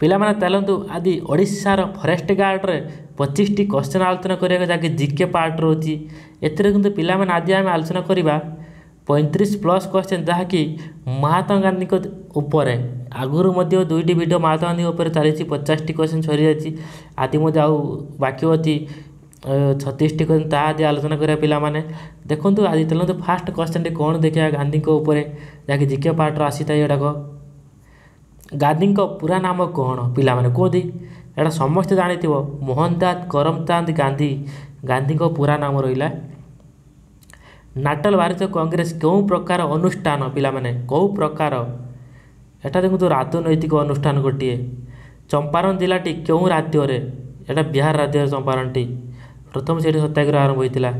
ପିଲାମାନେ ଚାଲନ୍ତୁ ଆଜି ଓଡ଼ିଶାର ଫରେଷ୍ଟ ଗାର୍ଡ଼ରେ ପଚିଶଟି କ୍ୱେଶ୍ଚନ୍ ଆଲୋଚନା କରିବାକୁ ଯାହାକି ଜିକେ ପାର୍ଟ ରହୁଛି। ଏଥିରେ କିନ୍ତୁ ପିଲାମାନେ ଆଜି ଆମେ ଆଲୋଚନା କରିବା ପଇଁତିରିଶ ପ୍ଲସ୍ କ୍ୱେଶ୍ଚନ୍ ଯାହାକି ମହାତ୍ମା ଗାନ୍ଧୀଙ୍କ ଉପରେ। ଆଗରୁ ମଧ୍ୟ ଦୁଇଟି ଭିଡ଼ିଓ ମହାତ୍ମା ଗାନ୍ଧୀଙ୍କ ଉପରେ ଚାଲିଛି ପଚାଶଟି କ୍ୱେଶ୍ଚନ୍ ସରିଯାଇଛି। ଆଜି ମଧ୍ୟ ଆଉ ବାକି ଅଛି ଛତିଶଟି କ୍ୱେଶ୍ଚନ୍ ତାହା ଆଜି ଆଲୋଚନା କରିବା ପିଲାମାନେ। ଦେଖନ୍ତୁ ଆଜି ଚାଲନ୍ତୁ ଫାଷ୍ଟ କ୍ୱେଶ୍ଚନ୍ଟି କ'ଣ ଦେଖିବା ଗାନ୍ଧୀଙ୍କ ଉପରେ ଯାହାକି ଜିକେ ପାର୍ଟର ଆସିଥାଏ ଏଗୁଡ଼ାକ। ଗାନ୍ଧୀଙ୍କ ପୁରା ନାମ କ'ଣ? ପିଲାମାନେ କୁହନ୍ତି। ଏଇଟା ସମସ୍ତେ ଜାଣିଥିବ। ମୋହନଦାସ କରମଚାନ୍ଦ ଗାନ୍ଧୀ ଗାନ୍ଧୀଙ୍କ ପୁରା ନାମ ରହିଲା। ନାଟଲ ଭାରତୀୟ କଂଗ୍ରେସ କେଉଁ ପ୍ରକାର ଅନୁଷ୍ଠାନ ପିଲାମାନେ? କେଉଁ ପ୍ରକାର? ଏଟା ଦେଖନ୍ତୁ ରାଜନୈତିକ ଅନୁଷ୍ଠାନ ଗୋଟିଏ। ଚମ୍ପାରଣ ଜିଲ୍ଲାଟି କେଉଁ ରାଜ୍ୟରେ? ଏଟା ବିହାର ରାଜ୍ୟର ଚମ୍ପାରଣଟି ପ୍ରଥମ ସେଇଠି ସତ୍ୟାଗ୍ରହ ଆରମ୍ଭ ହୋଇଥିଲା।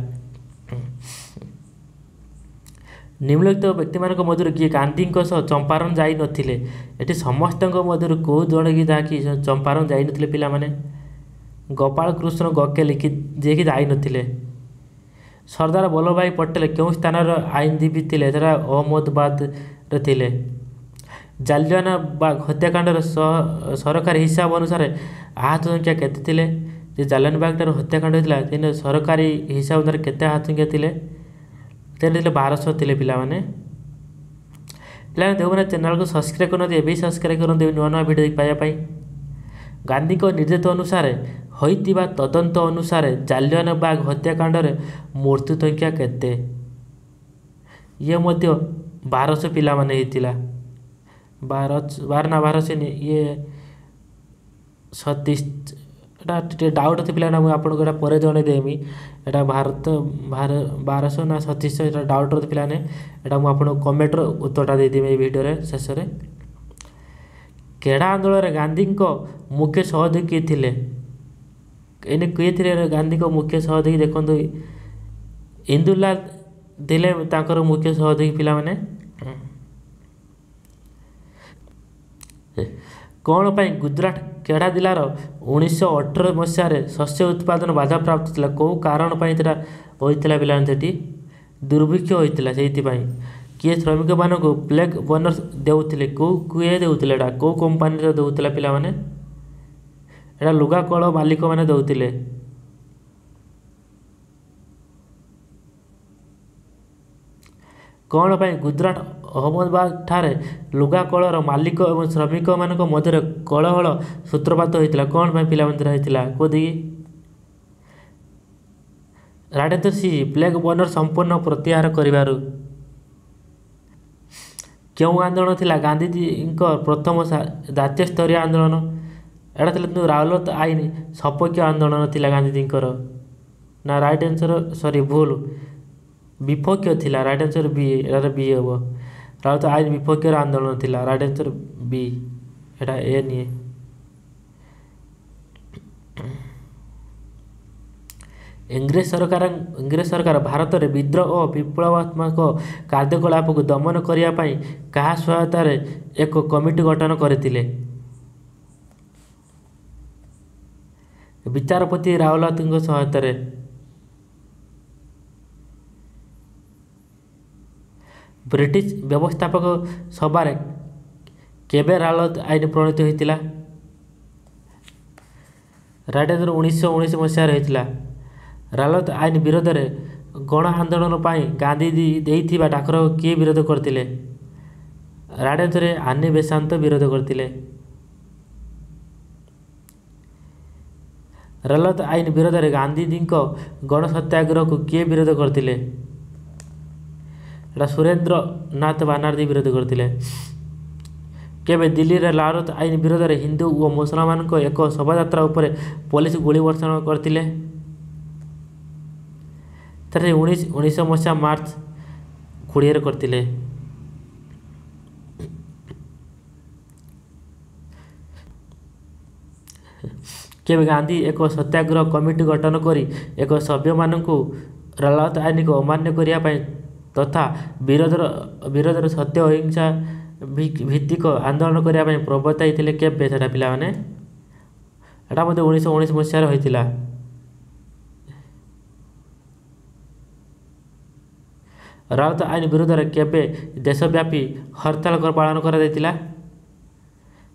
ନିମ୍ନଲିଖିତ ବ୍ୟକ୍ତିମାନଙ୍କ ମଧ୍ୟରୁ କିଏ ଗାନ୍ଧୀଙ୍କ ସହ ଚମ୍ପାରଣ ଯାଇନଥିଲେ ଏଠି ସମସ୍ତଙ୍କ ମଧ୍ୟରୁ କେଉଁ ଜଣେ କି ଯାହାକି ଚମ୍ପାରଣ ଯାଇନଥିଲେ ପିଲାମାନେ? ଗୋପାଳ କୃଷ୍ଣ ଗକେ ଲିଖି ଯିଏକି ଯାଇନଥିଲେ ସର୍ଦ୍ଦାର ବଲ୍ଲଭଭାଇ ପଟେଲ କେଉଁ ସ୍ଥାନର ଆଇନଜୀବୀ ଥିଲେ? ସେଟା ଅହମ୍ମଦାବାଦରେ ଥିଲେ। ଜାଲିଆନାବାଗ ହତ୍ୟାକାଣ୍ଡର ସରକାରୀ ହିସାବ ଅନୁସାରେ ଆହତ ସଂଖ୍ୟା କେତେ ଥିଲେ? ଯେ ଜାଲିଆନାବାଗଠାରୁ ହତ୍ୟାକାଣ୍ଡ ହୋଇଥିଲା ତିନି ସରକାରୀ ହିସାବ ଅନୁସାରେ କେତେ ଆହତ ସଂଖ୍ୟା ଥିଲେ? ତେଣୁ ବାରଶହ ଥିଲେ ପିଲାମାନେ। ପିଲାମାନେ ଦେଉମାନେ ଚ୍ୟାନେଲକୁ ସବସ୍କ୍ରାଇବ୍ କରନ୍ତି ଏବେ ସବସ୍କ୍ରାଇବ୍ କରନ୍ତି ନୂଆ ନୂଆ ଭିଡ଼ିଓ ପାଇବା ପାଇଁ। ଗାନ୍ଧୀଙ୍କ ନିର୍ଦ୍ଦେଶ ଅନୁସାରେ ହୋଇଥିବା ତଦନ୍ତ ଅନୁସାରେ ଜାଲିଆନାବାଗ ହତ୍ୟାକାଣ୍ଡରେ ମୃତ୍ୟୁ ସଂଖ୍ୟା କେତେ? ଇଏ ମଧ୍ୟ ବାରଶହ ପିଲାମାନେ ହେଇଥିଲା। ବାର ବାର ନା ବାରଶହ ଇଏ ସତୀଶ ଏଇଟା ଟିକେ ଡାଉଟ୍ ଅଛି ପିଲାମାନେ ମୁଁ ଆପଣଙ୍କୁ ଏଇଟା ପରେ ଜଣେଇଦେବି ଏଇଟା ଭାରତ ବାରଶହ ନା ସତୀଶହ ଏଇଟା ଡାଉଟ୍ ଅଛି ପିଲାମାନେ ଏଇଟା ମୁଁ ଆପଣଙ୍କୁ କମେଣ୍ଟର ଉତ୍ତରଟା ଦେଇଦେବି ଏଇ ଭିଡ଼ିଓରେ ଶେଷରେ। କେଡ଼ା ଆନ୍ଦୋଳନରେ ଗାନ୍ଧୀଙ୍କ ମୁଖ୍ୟ ସହଯୋଗୀ କିଏ ଥିଲେ? ଏଇନେ କିଏ ଥିଲେ ଗାନ୍ଧୀଙ୍କ ମୁଖ୍ୟ ସହଯୋଗୀ ଦେଖନ୍ତୁ। ଇନ୍ଦୁଲାଲ ଥିଲେ ତାଙ୍କର ମୁଖ୍ୟ ସହଯୋଗୀ ପିଲାମାନେ। କ'ଣ ପାଇଁ ଗୁଜୁରାଟ କେଡ଼ା ଜିଲ୍ଲାର ଉଣେଇଶହ ଅଠର ମସିହାରେ ଶସ୍ୟ ଉତ୍ପାଦନ ବାଧାପ୍ରାପ୍ତ ଥିଲା। କେଉଁ କାରଣ ପାଇଁ ସେଟା ହୋଇଥିଲା ପିଲାମାନେ ସେଠି? ଦୁର୍ଭିକ୍ଷ ହୋଇଥିଲା ସେଇଥିପାଇଁ। କିଏ ଶ୍ରମିକମାନଙ୍କୁ ପ୍ଲେଗ୍ ବୋନସ୍ ଦେଉଥିଲେ? କେଉଁ କିଏ ଦେଉଥିଲେ ଏଇଟା କେଉଁ କମ୍ପାନୀର ଦେଉଥିଲା ପିଲାମାନେ? ଏଇଟା ଲୁଗା କଳ ମାଲିକମାନେ ଦେଉଥିଲେ। କ'ଣ ପାଇଁ ଗୁଜୁରାଟ ଅହମ୍ମଦାବାଦ ଠାରେ ଲୁଗା କଳର ମାଲିକ ଏବଂ ଶ୍ରମିକମାନଙ୍କ ମଧ୍ୟରେ କଳହଳ ସୂତ୍ରପାତ ହୋଇଥିଲା। କ'ଣ ପାଇଁ ପିଲାମାନେ ହେଇଥିଲା? କୁହନ୍ତି ରାଜେନ୍ଦ୍ର ସି ପ୍ଲେଗ୍ ବୋନର ସମ୍ପୂର୍ଣ୍ଣ ପ୍ରତ୍ୟାହାର କରିବାରୁ କେଉଁ ଆନ୍ଦୋଳନ ଥିଲା? ଗାନ୍ଧୀଜୀଙ୍କ ପ୍ରଥମ ଜାତୀୟ ସ୍ତରୀୟ ଆନ୍ଦୋଳନ? ଏଇଟା ଥିଲା କିନ୍ତୁ ରାଉଲତ ଆଇନ ସପକ୍ଷ ଆନ୍ଦୋଳନ ଥିଲା ଗାନ୍ଧୀଜୀଙ୍କର। ନା ରାଇଟ୍ ଆନ୍ସର ସରି ଭୁଲ। ବିପକ୍ଷ ଥିଲା। ରାଇଟ୍ ଆନ୍ସର ବି ଏଟାରେ ବି ହେବ। ରାଉତ ଆଇନ ବିପକ୍ଷର ଆନ୍ଦୋଳନ ଥିଲା ଆନ୍ସର ବି ଏଟା ଏ ନିଏ ଇଂରେଜ ସରକାର ଇଂରେଜ ସରକାର ଭାରତରେ ବିଦ୍ରୋହ ଓ ବିପ୍ଳବାତ୍ମକ କାର୍ଯ୍ୟକଳାପକୁ ଦମନ କରିବା ପାଇଁ କାହା ସହାୟତାରେ ଏକ କମିଟି ଗଠନ କରିଥିଲେ ବିଚାରପତି ରାଓଲାତଙ୍କ ସହାୟତାରେ ବ୍ରିଟିଶ ବ୍ୟବସ୍ଥାପକ ସଭାରେ କେବେ ରାଲତ ଆଇନ ପ୍ରଣୀତ ହୋଇଥିଲା? ରାଇଟ୍ ଉଣେଇଶହ ଉଣେଇଶ ମସିହାରେ ହୋଇଥିଲା। ରାଲତ ଆଇନ ବିରୋଧରେ ଗଣ ଆନ୍ଦୋଳନ ପାଇଁ ଗାନ୍ଧୀଜୀ ଦେଇଥିବା ଡାକର କିଏ ବିରୋଧ କରିଥିଲେ? ରାଇଟ୍ ଆନି ବେସାନ୍ତ ବିରୋଧ କରିଥିଲେ। ରାଲତ ଆଇନ ବିରୋଧରେ ଗାନ୍ଧୀଜୀଙ୍କ ଗଣ ସତ୍ୟାଗ୍ରହକୁ କିଏ ବିରୋଧ କରିଥିଲେ? ଏଇଟା ସୁରେନ୍ଦ୍ରନାଥ ବାନାର୍ଜୀ ବିରୋଧ କରିଥିଲେ। କେବେ ଦିଲ୍ଲୀରେ ଲାଲତ ଆଇନ ବିରୋଧରେ ହିନ୍ଦୁ ଓ ମୁସଲମାନଙ୍କ ଏକ ଶୋଭାଯାତ୍ରା ଉପରେ ପୋଲିସ ଗୁଳି ବର୍ଷଣ କରିଥିଲେ। ଥରେ ଉଣେଇଶ ଉଣେଇଶହ ମସିହା ମାର୍ଚ୍ଚ କୋଡ଼ିଏରେ କରିଥିଲେ। କେବେ ଗାନ୍ଧୀ ଏକ ସତ୍ୟାଗ୍ରହ କମିଟି ଗଠନ କରି ଏକ ସଭ୍ୟମାନଙ୍କୁ ରାଲତ ଆଇନକୁ ଅମାନ୍ୟ କରିବା ପାଇଁ ତଥା ବିରୋଧର ବିରୋଧରେ ସତ୍ୟ ଅହିଂସା ଭିତ୍ତିକ ଆନ୍ଦୋଳନ କରିବା ପାଇଁ ପ୍ରବର୍ତ୍ତାଇଥିଲେ କେବେ ସେଟା ପିଲାମାନେ? ଏଟା ମଧ୍ୟ ଉଣେଇଶହ ଉଣେଇଶ ମସିହାରେ ହୋଇଥିଲା। ରାଉତ ଆଇନ ବିରୋଧରେ କେବେ ଦେଶବ୍ୟାପୀ ହରତାଳ ପାଳନ କରାଯାଇଥିଲା?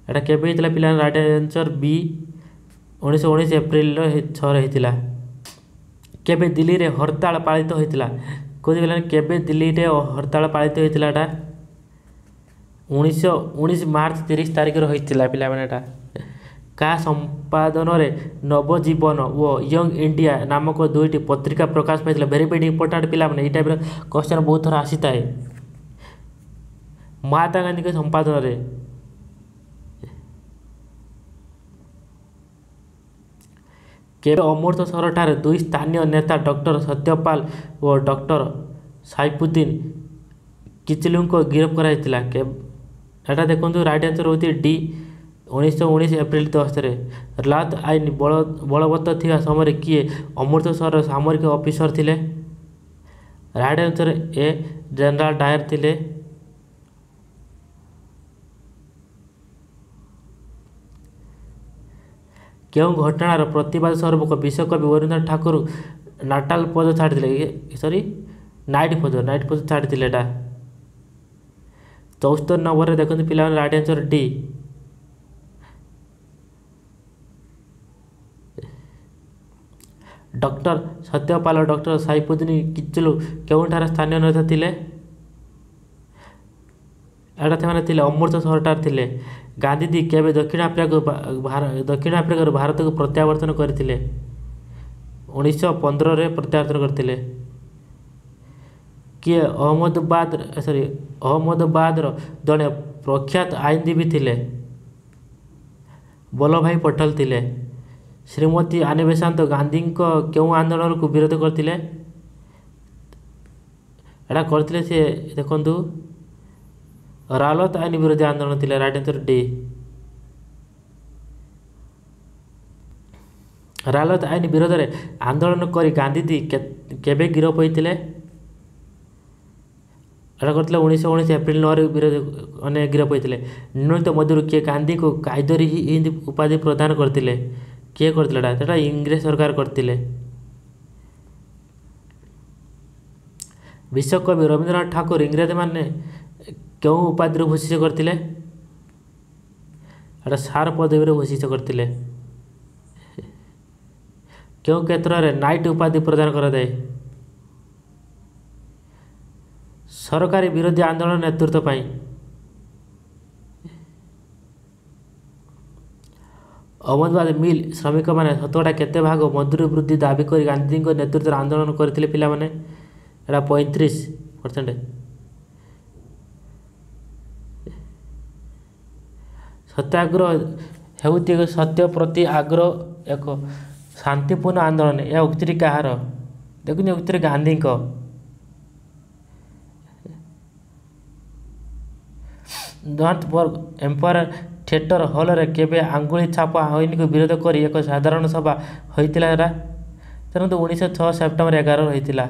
ଏଇଟା କେବେ ହେଇଥିଲା ପିଲାମାନେ? ରାଇଟ୍ ଆନ୍ସର୍ ବି ଉଣେଇଶହ ଉଣେଇଶ ଏପ୍ରିଲର ଛଅରେ ହେଇଥିଲା। କେବେ ଦିଲ୍ଲୀରେ ହରତାଳ ପାଳିତ ହୋଇଥିଲା? କହୁଛି ପିଲାମାନେ କେବେ ଦିଲ୍ଲୀରେ ହରତାଳ ପାଳିତ ହୋଇଥିଲା ଏଇଟା ଉଣେଇଶହ ଉଣେଇଶ ମାର୍ଚ୍ଚ ତିରିଶ ତାରିଖରେ ହୋଇଥିଲା ପିଲାମାନେ ଏଇଟା କାହା ସମ୍ପାଦନରେ ନବଜୀବନ ଓ ୟଙ୍ଗ ଇଣ୍ଡିଆ ନାମକ ଦୁଇଟି ପତ୍ରିକା ପ୍ରକାଶ ପାଇଥିଲା? ଭେରି ଭେରି ଇମ୍ପୋର୍ଟାଣ୍ଟ ପିଲାମାନେ ଏଇ ଟାଇପ୍ର କ୍ୱେଶ୍ଚନ୍ ବହୁତ ଥର ଆସିଥାଏ। ମହାତ୍ମା ଗାନ୍ଧୀଙ୍କ ସମ୍ପାଦନରେ କେବେ ଅମୃତସରଠାରେ ଦୁଇ ସ୍ଥାନୀୟ ନେତା ଡକ୍ଟର ସତ୍ୟପାଲ ଓ ଡକ୍ଟର ସାଇଫୁଦ୍ଦିନ କିଚଲୁଙ୍କୁ ଗିରଫ କରାଯାଇଥିଲା। ଏଇଟା ଦେଖନ୍ତୁ ରାଇଟ୍ ଆନ୍ସର୍ ହେଉଛି ଡି ଉଣେଇଶହ ଉଣେଇଶ ଏପ୍ରିଲ ଦଶରେ। ଲାଦ ଆଇନ ବଳ ବଳବତ୍ତର ଥିବା ସମୟରେ କିଏ ଅମୃତସରର ସାମରିକ ଅଫିସର ଥିଲେ? Right answer A general Dyer ଥିଲେ। କେଉଁ ଘଟଣାର ପ୍ରତିବାଦ ସ୍ୱରୂପ ବିଶ୍ୱକବି ବରୀନ୍ଦ୍ରନାଥ ଠାକୁର ନାଟାଲ ପଦ ଛାଡ଼ିଥିଲେ? ସରି ନାଇଟ୍ ପଦ ନାଇଟ୍ ପଦ ଛାଡ଼ିଥିଲେ ଏଇଟା। ଚଉସ୍ତରୀ ନମ୍ବରରେ ଦେଖନ୍ତୁ ପିଲାମାନେ right answer D. Doctor Satyapal doctor Saifuddin Kitchlu କେଉଁଠାରେ ସ୍ଥାନୀୟ ନେତା ଥିଲେ? ଏଇଟା ସେମାନେ ଥିଲେ ଅମୃତସରଠାରେ ଥିଲେ। ଗାନ୍ଧୀଜୀ କେବେ ଦକ୍ଷିଣ ଆଫ୍ରିକାକୁ ଦକ୍ଷିଣ ଆଫ୍ରିକାରୁ ଭାରତକୁ ପ୍ରତ୍ୟାବର୍ତ୍ତନ କରିଥିଲେ? ଉଣେଇଶହ ପନ୍ଦରରେ ପ୍ରତ୍ୟାବର୍ତ୍ତନ କରିଥିଲେ। କିଏ ଅହମ୍ମଦାବାଦ ସରି ଅହମ୍ମଦାବାଦର ଜଣେ ପ୍ରଖ୍ୟାତ ଆଇନଜୀବୀ ଥିଲେ? ବଲ୍ଲଭଭାଇ ପଟେଲ ଥିଲେ। ଶ୍ରୀମତୀ ଆନି ବେସାନ୍ତ ଗାନ୍ଧୀଙ୍କ କେଉଁ ଆନ୍ଦୋଳନକୁ ବିରୋଧ କରିଥିଲେ? ଏଇଟା କରିଥିଲେ ସେ ଦେଖନ୍ତୁ। ବିରୋଧୀ ଆନ୍ଦୋଳନ ଥିଲା ରାଇଟ୍ ଆନ୍ସର୍ ଡି ରାଲତ ଆଇନ ବିରୋଧରେ ଆନ୍ଦୋଳନ କରି ଗାନ୍ଧୀଜୀ କେବେ ଗିରଫ ହୋଇଥିଲେ ଏଇଟା କରିଥିଲେ ଉଣେଇଶହ ଉଣେଇଶ ଏପ୍ରିଲ ନଅରେ ବିରୋଧ ମାନେ ଗିରଫ ହୋଇଥିଲେ ନିମ୍ନଲିଖିତ ମଧ୍ୟରୁ କିଏ ଗାନ୍ଧୀଙ୍କୁ କାଇଦରୀ ହିନ୍ଦ ଉପାଧି ପ୍ରଦାନ କରିଥିଲେ କିଏ କରିଥିଲେ ଏଇଟା ସେଟା ଇଂରେଜ ସରକାର କରିଥିଲେ ବିଶ୍ୱକବି ରବୀନ୍ଦ୍ରନାଥ ଠାକୁର ଇଂରେଜମାନେ କେଉଁ ଉପାଧିରୁ ଭୂଷିତ କରିଥିଲେ? ଏଇଟା ସାର ପଦବୀରେ ଭୂଷିତ କରିଥିଲେ। କେଉଁ କ୍ଷେତ୍ରରେ ନାଇଟ୍ ଉପାଧି ପ୍ରଦାନ କରାଯାଏ? ସରକାରୀ ବିରୋଧୀ ଆନ୍ଦୋଳନ ନେତୃତ୍ୱ ପାଇଁ। ଅହମ୍ମଦାବାଦ ମିଲ୍ ଶ୍ରମିକମାନେ ଶତକଡ଼ା କେତେ ଭାଗ ମଜୁରୀ ବୃଦ୍ଧି ଦାବି କରି ଗାନ୍ଧୀଜୀଙ୍କ ନେତୃତ୍ୱରେ ଆନ୍ଦୋଳନ କରିଥିଲେ ପିଲାମାନେ? ଏଇଟା ପଇଁତିରିଶ ପରସେଣ୍ଟ ସତ୍ୟାଗ୍ରହ ହେଉଛି ସତ୍ୟ ପ୍ରତି ଆଗ୍ରହ ଏକ ଶାନ୍ତିପୂର୍ଣ୍ଣ ଆନ୍ଦୋଳନ। ଏହା ଉକ୍ତିଟି କାହାର? ଦେଖୁନି ଉକ୍ତିରେ ଗାନ୍ଧୀଙ୍କ। ଜୋହାନ୍ସବର୍ଗ ଏମ୍ପାୟାର ଥିଏଟର ହଲ୍ରେ କେବେ ଆଙ୍ଗୁଳି ଛାପ ଆଇନକୁ ବିରୋଧ କରି ଏକ ସାଧାରଣ ସଭା ହୋଇଥିଲା ଏରା ତେଣୁ ଉଣେଇଶହ ଛଅ ସେପ୍ଟେମ୍ବର ଏଗାର ହୋଇଥିଲା।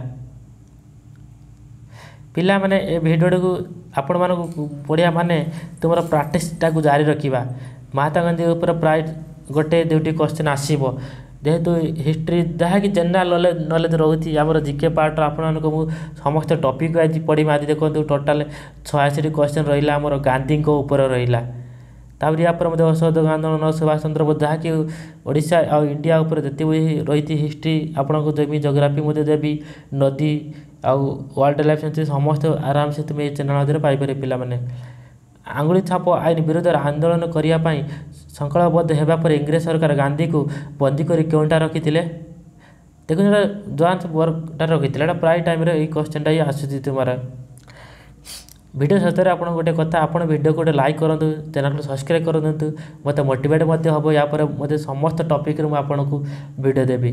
ପିଲାମାନେ ଏ ଭିଡ଼ିଓଟିକୁ ଆପଣମାନଙ୍କୁ ପଢ଼ିବା ମାନେ ତୁମର ପ୍ରାକ୍ଟିସଟାକୁ ଜାରି ରଖିବା। ମହାତ୍ମା ଗାନ୍ଧୀ ଉପରେ ପ୍ରାୟ ଗୋଟେ ଦୁଇଟି କ୍ୱେଶ୍ଚନ୍ ଆସିବ। ଯେହେତୁ ହିଷ୍ଟ୍ରି ଯାହାକି ଜେନେରାଲ ନଲେଜ ନଲେଜ ରହୁଛି ଆମର ଜିକେ ପାର୍ଟର ଆପଣମାନଙ୍କୁ ମୁଁ ସମସ୍ତ ଟପିକ୍ ଆଜି ପଢ଼ିବି। ଆଜି ଦେଖନ୍ତୁ ଟୋଟାଲ ଛୟାଅଶୀଟି କ୍ୱେଶ୍ଚନ୍ ରହିଲା ଆମର ଗାନ୍ଧୀଙ୍କ ଉପରେ ରହିଲା। ତାପରେ ୟା ପରେ ମଧ୍ୟ ଅସହଯୋଗ ଆନ୍ଦୋଳନ ସୁଭାଷ ଚନ୍ଦ୍ର ବୋଷ ଯାହାକି ଓଡ଼ିଶା ଆଉ ଇଣ୍ଡିଆ ଉପରେ ଯେତେ ବି ରହିଛି ହିଷ୍ଟ୍ରି ଆପଣଙ୍କୁ ଦେବି ଜୋଗ୍ରାଫି ମଧ୍ୟ ଦେବି ନଦୀ ଆଉ ୱାର୍ଲଡ଼ ଲାଇଫ୍ ସେମିତି ସମସ୍ତେ ଆରାମସେ ତୁମେ ଏଇ ଚ୍ୟାନେଲ୍ ମଧ୍ୟରେ ପାଇପାରିବେ ପିଲାମାନେ। ଆଙ୍ଗୁଳି ଛାପ ଆଇନ ବିରୋଧରେ ଆନ୍ଦୋଳନ କରିବା ପାଇଁ ସଂକଳ୍ପବଦ୍ଧ ହେବା ପରେ ଇଂରେଜ ସରକାର ଗାନ୍ଧୀକୁ ବନ୍ଦୀ କରି କେଉଁଟା ରଖିଥିଲେ? ଦେଖନ୍ତୁ ଏଇଟା ଜୋହାନ୍ସବର୍ଗଟା ରଖିଥିଲେ ଏଇଟା ପ୍ରାୟ ଟାଇମ୍ରେ ଏଇ କ୍ୱେଶ୍ଚନ୍ଟା ହିଁ ଆସୁଛି ତୁମର। ଭିଡ଼ିଓ ଶେଷରେ ଆପଣ ଗୋଟେ କଥା ଆପଣ ଭିଡ଼ିଓକୁ ଗୋଟେ ଲାଇକ୍ କରନ୍ତୁ ଚ୍ୟାନେଲକୁ ସବସ୍କ୍ରାଇବ୍ କରନ୍ତୁ ମୋତେ ମୋଟିଭେଟ୍ ମଧ୍ୟ ହେବ ୟା ପରେ ମୋତେ ସମସ୍ତ ଟପିକ୍ରେ ମୁଁ ଆପଣଙ୍କୁ ଭିଡ଼ିଓ ଦେବି।